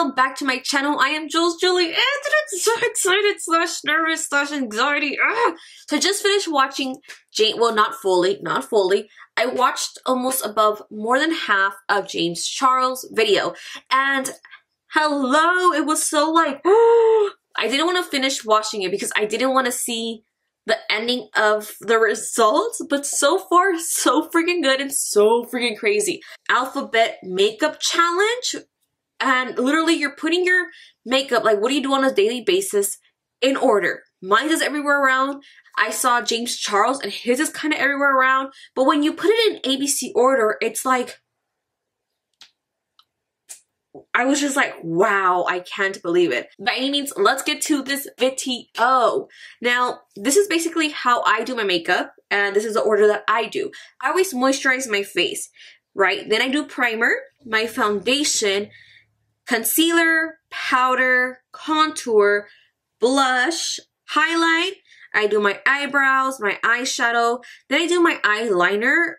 welcome back to my channel. I am Jewels Julliet and I'm so excited slash nervous slash anxiety. Ugh. So I just finished watching Jane, well not fully, not fully. I watched almost above more than half of James Charles video and hello, it was so like, I didn't want to finish watching it because I didn't want to see the ending of the results, but so far, so freaking good and so freaking crazy. Alphabet makeup challenge, and literally you're putting your makeup, like what do you do on a daily basis, in order. Mine is everywhere around. I saw James Charles and his is kind of everywhere around, but when you put it in ABC order, it's like I was just like, wow, I can't believe it. By any means, let's get to this video. Now, this is basically how I do my makeup, and this is the order that I do. I always moisturize my face, right? Then I do primer, my foundation, concealer, powder, contour, blush, highlight, I do my eyebrows, my eyeshadow, then I do my eyeliner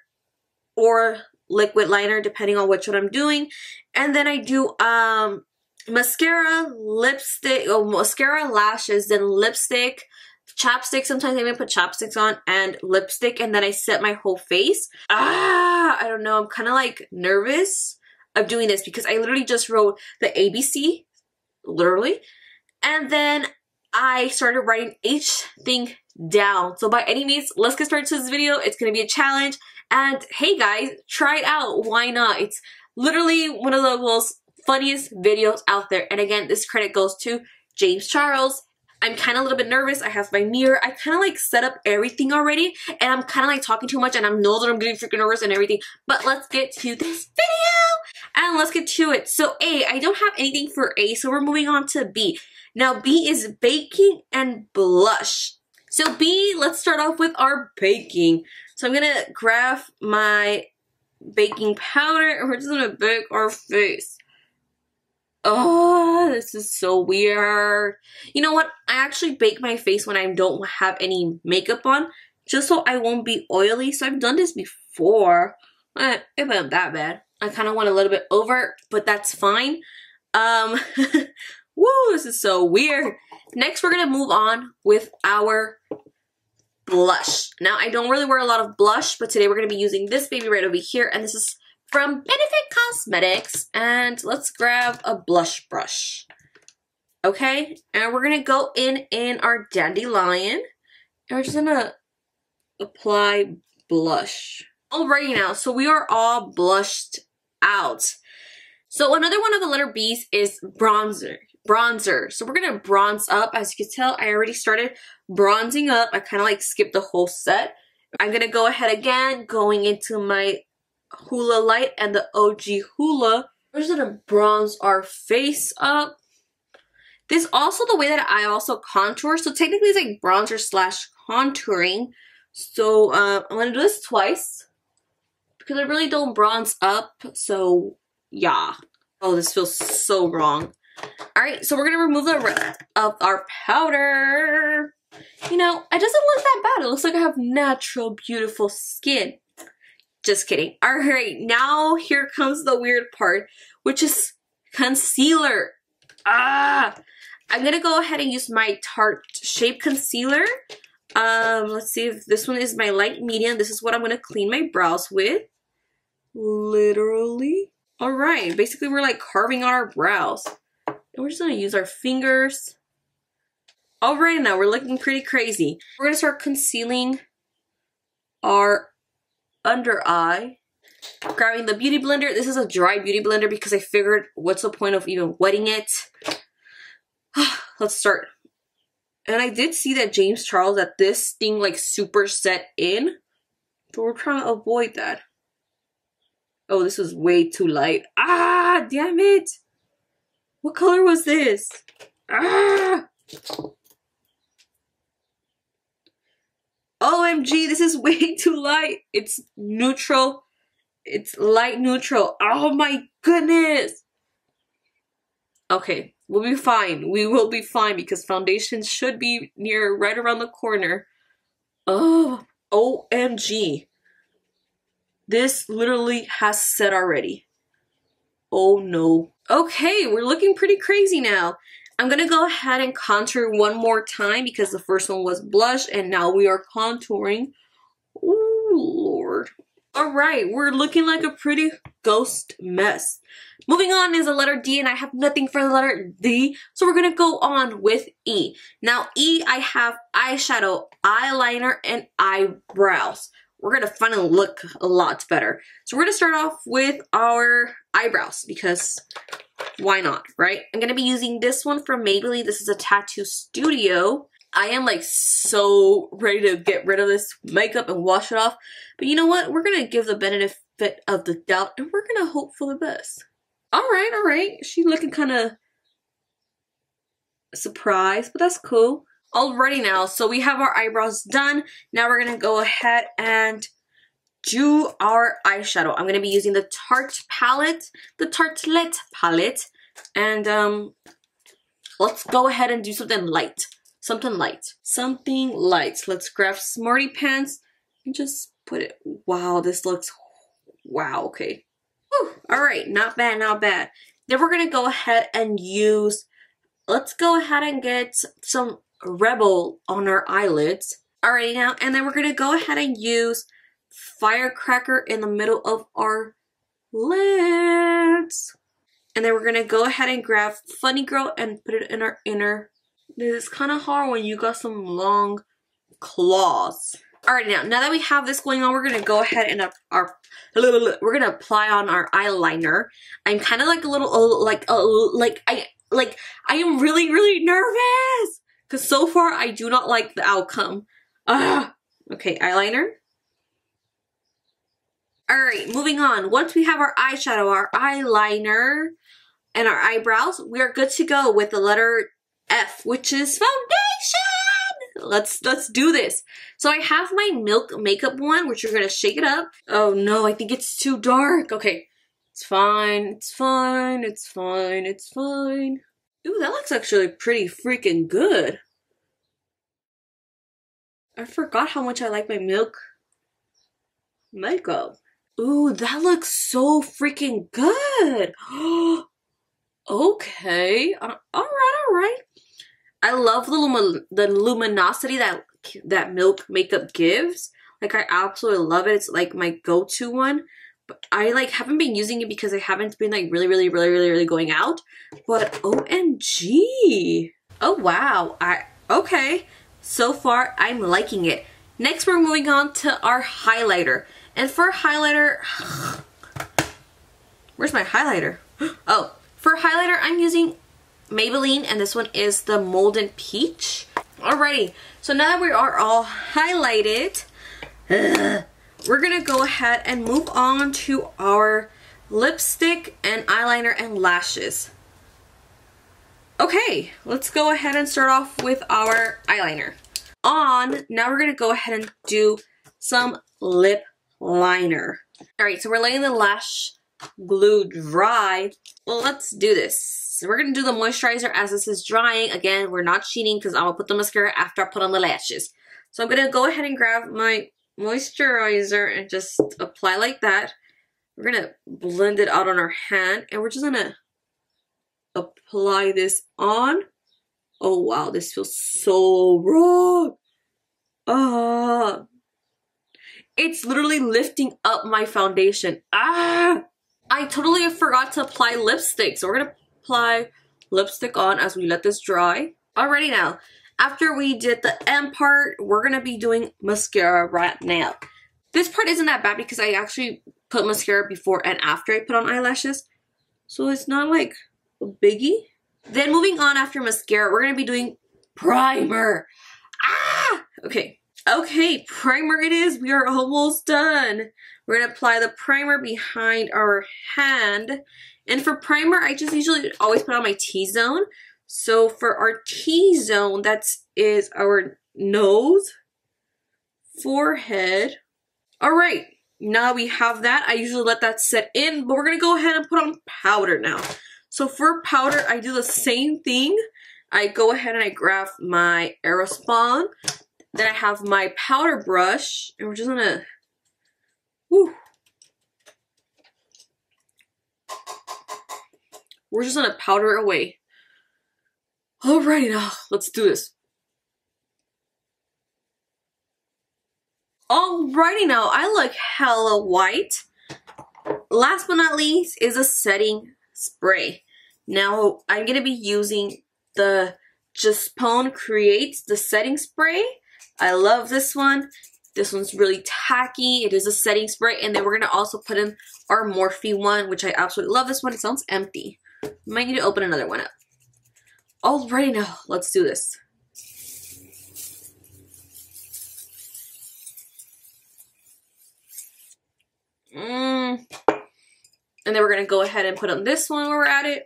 or liquid liner depending on which one I'm doing. And then I do um mascara, lipstick, oh, mascara, lashes, then lipstick, chapstick. Sometimes I even put chapsticks on and lipstick and then I set my whole face. Ah, I don't know. I'm kind of like nervous of doing this because I literally just wrote the ABC, literally. And then I started writing each thing down. So by any means, let's get started to this video. It's going to be a challenge. And hey guys, try it out. Why not? It's literally one of the most funniest videos out there. And again, this credit goes to James Charles. I'm kind of a little bit nervous. I have my mirror. I kind of like set up everything already. And I'm kind of like talking too much and I know that I'm getting freaking nervous and everything. But let's get to this video and let's get to it. So A, I don't have anything for A. So we're moving on to B. Now B is baking and blush. So B, let's start off with our baking. So I'm gonna grab my baking powder and we're just gonna bake our face. Oh, this is so weird. You know what? I actually bake my face when I don't have any makeup on, just so I won't be oily. So I've done this before. Eh, it wasn't that bad. I kind of went a little bit over, but that's fine. Um, woo, this is so weird. Next, we're gonna move on with our blush. Now, I don't really wear a lot of blush, but today we're going to be using this baby right over here, and this is from Benefit Cosmetics. And let's grab a blush brush. Okay, and we're to go in in our Dandelion, and we're just to apply blush. Alrighty now, so we are all blushed out. So another one of the letter B's is bronzer bronzer. So we're to bronze up. As you can tell, I already started bronzing up. I kind of like skipped the whole set. I'm to go ahead again, going into my Hoola Lite and the OG just going to bronze our face up. This also the way that I also contour. So technically it's like bronzer slash contouring. So uh, I'm going to do this twice. Because I really don't bronze up. So yeah. Oh, this feels so wrong. All right, so we're gonna remove the rest of our powder. You know, it doesn't look that bad. It looks like I have natural, beautiful skin. Just kidding. All right, now here comes the weird part, which is concealer. Ah, I'm gonna go ahead and use my Tarte Shape Concealer. Um, let's see if this one is my light medium. This is what I'm gonna clean my brows with. Literally. All right, basically we're like carving on our brows. And we're just gonna use our fingers. All right now, we're looking pretty crazy. We're gonna start concealing our under eye. Grabbing the beauty blender. This is a dry beauty blender because I figured what's the point of even wetting it? Let's start. And I did see that James Charles that this thing like super set in. So we're trying to avoid that. Oh, this was way too light. Ah, damn it. What color was this? Ah! OMG, this is way too light. It's neutral. It's light neutral. Oh my goodness. Okay, we'll be fine. We will be fine because foundation should be near right around the corner. Oh, OMG. This literally has set already. Oh no. Okay, we're looking pretty crazy now. I'm gonna go ahead and contour one more time because the first one was blush and now we are contouring. Ooh, Lord. All right, we're looking like a pretty ghost mess. Moving on is the letter D and I have nothing for the letter D. So we're to go on with E. Now E, I have eyeshadow, eyeliner, and eyebrows. We're to finally look a lot better. So we're to start off with our eyebrows because why not, right? I'm to be using this one from Maybelline. This is a Tattoo Studio. I am like so ready to get rid of this makeup and wash it off. But you know what? We're going to give the benefit of the doubt and we're going to hope for the best. All right, all right. She looking kind of surprised, but that's cool. Alrighty now, so we have our eyebrows done. Now we're going to go ahead and do our eyeshadow. I'm going to be using the Tarte palette, the Tartelette palette. And um, let's go ahead and do something light. Something light. Something light. Let's grab Smarty Pants and just put it. Wow, this looks. Wow, okay. Whew, all right, not bad, not bad. Then we're to go ahead and use. Let's go ahead and get some Rebel on our eyelids. Alright now, and then we're to go ahead and use Firecracker in the middle of our lids. And then we're to go ahead and grab Funny Girl and put it in our inner is kind of hard when you got some long claws. Alright, now, now that we have this going on, we're going to go ahead and up our, we're going to apply on our eyeliner. I'm kind of like a little, like, uh, like, I, like, I am really, really nervous. Because so far, I do not like the outcome. Ah, okay, eyeliner. Alright, moving on. Once we have our eyeshadow, our eyeliner, and our eyebrows, we are good to go with the letter F, which is foundation. Let's let's do this. So I have my Milk makeup one, which you're gonna shake it up. Oh no, I think it's too dark. Okay, it's fine, it's fine, it's fine, it's fine. Ooh, that looks actually pretty freaking good. I forgot how much I like my Milk makeup. Ooh, that looks so freaking good. okay, uh, all right, all right. I love the lum the luminosity that that milk makeup gives. Like I absolutely love it. It's like my go-to one. But I like haven't been using it because I haven't been like really, really, really, really, really going out. But OMG. Oh wow. I okay. So far I'm liking it. Next we're moving on to our highlighter. And for highlighter Where's my highlighter? Oh, for highlighter I'm using Maybelline and this one is the Molten Peach. Alrighty, so now that we are all highlighted, we're gonna go ahead and move on to our lipstick and eyeliner and lashes. Okay, let's go ahead and start off with our eyeliner. On, now we're gonna go ahead and do some lip liner. Alright, so we're letting the lash glue dry. Well, let's do this. So we're going to do the moisturizer as this is drying. Again, we're not cheating because I'm going to put the mascara after I put on the lashes. So I'm going to go ahead and grab my moisturizer and just apply like that. We're going to blend it out on our hand and we're just going to apply this on. Oh wow, this feels so wrong. Ah. It's literally lifting up my foundation. Ah! I totally forgot to apply lipstick. So we're going to apply lipstick on as we let this dry. Alrighty now, after we did the M part, we're to be doing mascara right now. This part isn't that bad because I actually put mascara before and after I put on eyelashes. So it's not like a biggie. Then moving on after mascara, we're to be doing primer. Ah! Okay. Okay, primer it is. We are almost done. We're to apply the primer behind our hand and for primer, I just usually always put on my T-zone. So for our T-zone, that is our nose, forehead. All right, now we have that. I usually let that set in, but we're gonna go ahead and put on powder now. So for powder, I do the same thing. I go ahead and I grab my Airspun. Then I have my powder brush, and we're just gonna, whew, We're just gonna powder away. Alrighty now, let's do this. Alrighty now, I look hella white. Last but not least is a setting spray. Now, I'm to be using the Jaspone Creates the setting spray. I love this one. This one's really tacky. It is a setting spray. And then we're going to also put in our Morphe one, which I absolutely love this one. It sounds empty. Might need to open another one up. Alrighty now, let's do this. Mm. And then we're to go ahead and put on this one while we're at it.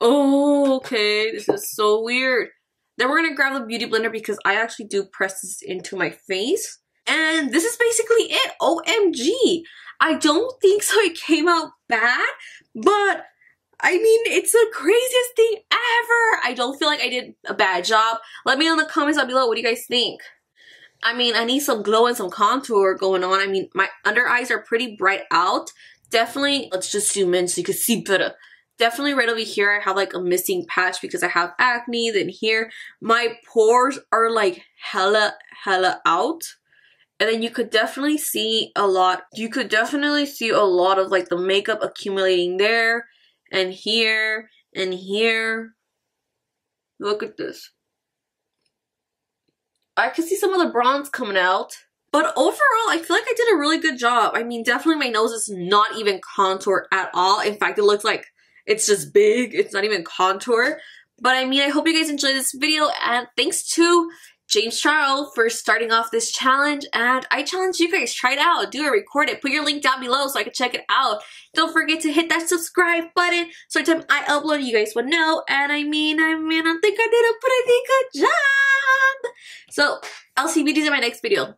Oh, okay. This is so weird. Then we're to grab the Beauty Blender because I actually do press this into my face. And this is basically it. OMG. I don't think so it came out bad, but I mean, it's the craziest thing ever. I don't feel like I did a bad job. Let me know in the comments down below. What do you guys think? I mean, I need some glow and some contour going on. I mean, my under eyes are pretty bright out. Definitely, let's just zoom in so you can see better. Definitely right over here, I have like a missing patch because I have acne. Then here, my pores are like hella, hella out. And then you could definitely see a lot, you could definitely see a lot of like the makeup accumulating there and here and here. Look at this. I could see some of the bronze coming out. But overall, I feel like I did a really good job. I mean, definitely my nose is not even contour at all. In fact, it looks like it's just big. It's not even contour. But I mean, I hope you guys enjoyed this video. And thanks to James Charles for starting off this challenge. And I challenge you guys, try it out, do it, record it, put your link down below so I can check it out. Don't forget to hit that subscribe button so every time I upload, you guys would know. And I mean, I mean, I think I did a pretty good job. So I'll see you guys in my next video.